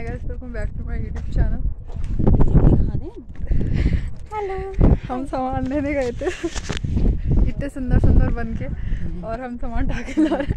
Hi guys welcome back to my YouTube channel hello हम सामान लेने गए थे। इतने सुंदर सुंदर बन के और हम सामान ढाके ला रहे